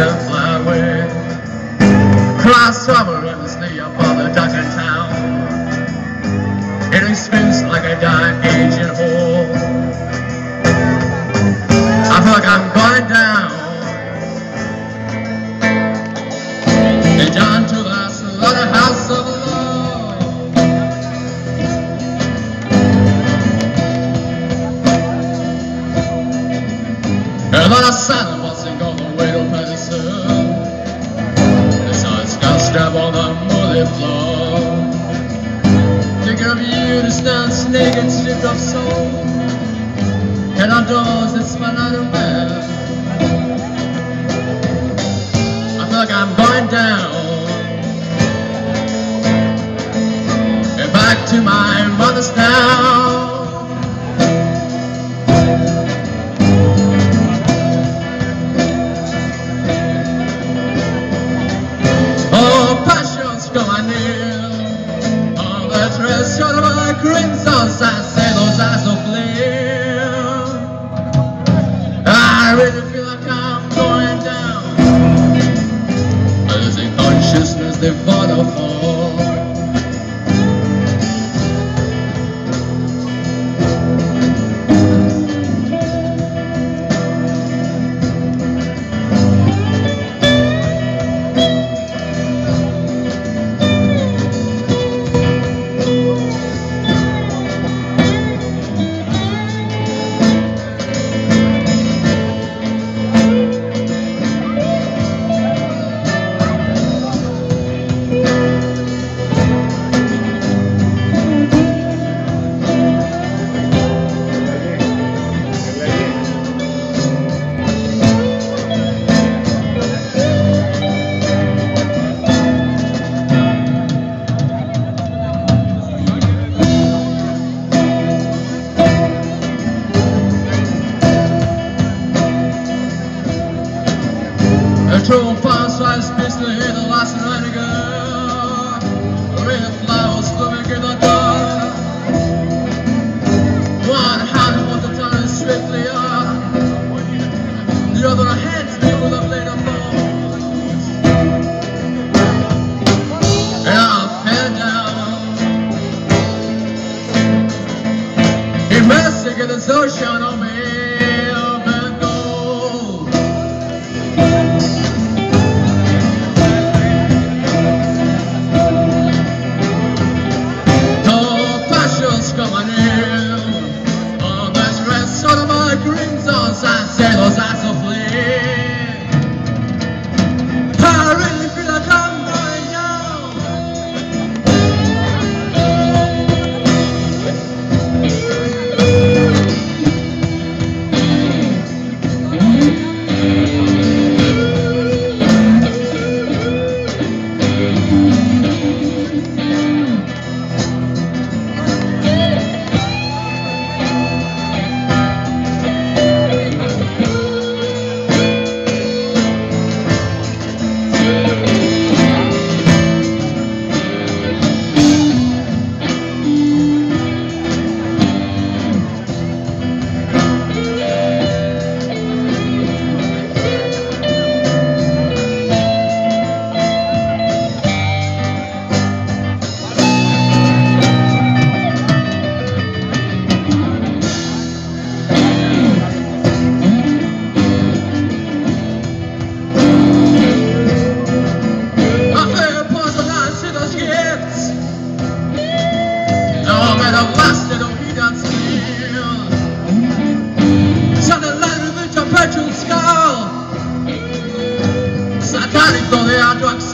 and fly away. Last summer the sleigh above the darkened town, it spins like a giant aging hole. Stab on the muddy floor. Think of you to stand snake and stripped of soul. And outdoors that smell like a man. I feel like I'm going down. And back to my mother's town. A true fire slice pistol hit the last night ago. Red in the dark. One hand the other hands with a. And I down. Massacred the ocean perpetual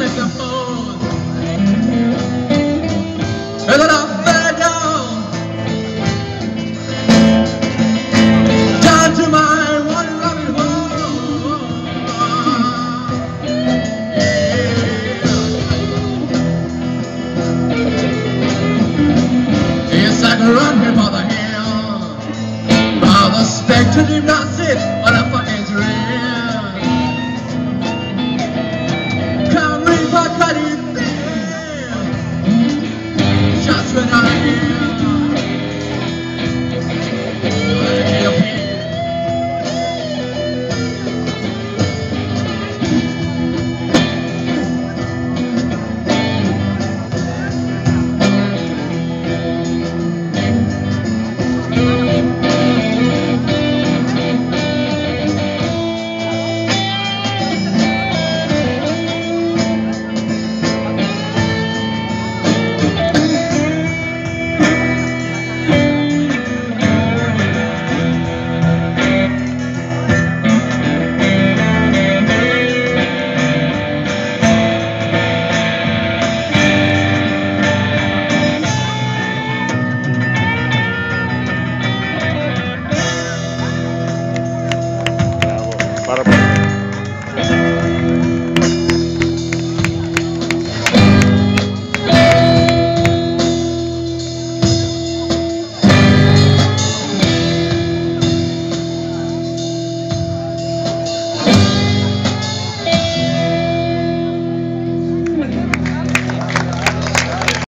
tonight.